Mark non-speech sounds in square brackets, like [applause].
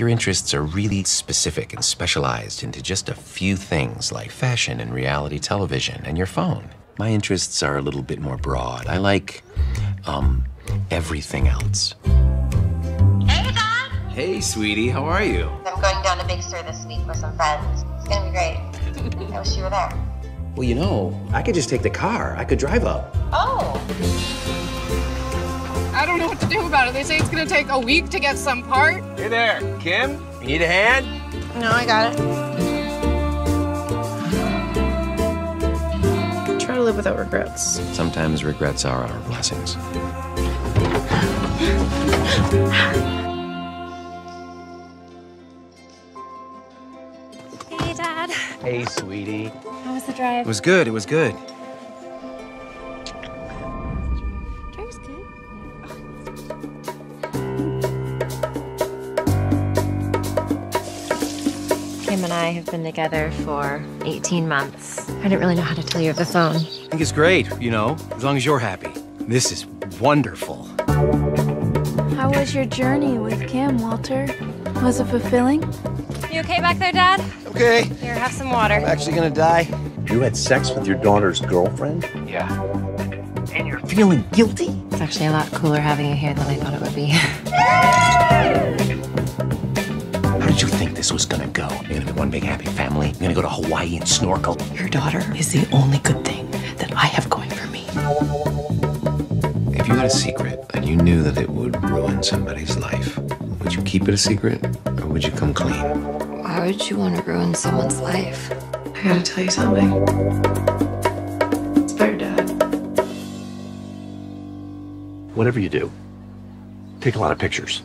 Your interests are really specific and specialized into just a few things like fashion and reality television and your phone. My interests are a little bit more broad. I like, um, everything else. Hey, Dad! Hey, sweetie, how are you? I'm going down to Big Sur this week with some friends. It's gonna be great. I wish you were there. Well, you know, I could just take the car. I could drive up. Oh! I don't know what to do about it. They say it's gonna take a week to get some part. Hey there, Kim. You need a hand? No, I got it. Try to live without regrets. Sometimes regrets are our blessings. Hey, Dad. Hey, sweetie. How was the drive? It was good, it was good. drive was good. And I have been together for 18 months. I didn't really know how to tell you over the phone. I think it's great, you know, as long as you're happy. This is wonderful. How was your journey with Kim, Walter? Was it fulfilling? You okay back there, Dad? Okay, Here, have some water. I'm actually gonna die. You had sex with your daughter's girlfriend? Yeah. And you're feeling guilty? It's actually a lot cooler having you here than I thought it would be. [laughs] this was gonna go? You're gonna be one big happy family? You're gonna go to Hawaii and snorkel? Your daughter is the only good thing that I have going for me. If you had a secret and you knew that it would ruin somebody's life, would you keep it a secret or would you come clean? Why would you want to ruin someone's life? I gotta tell you something. It's about your dad. Whatever you do, take a lot of pictures.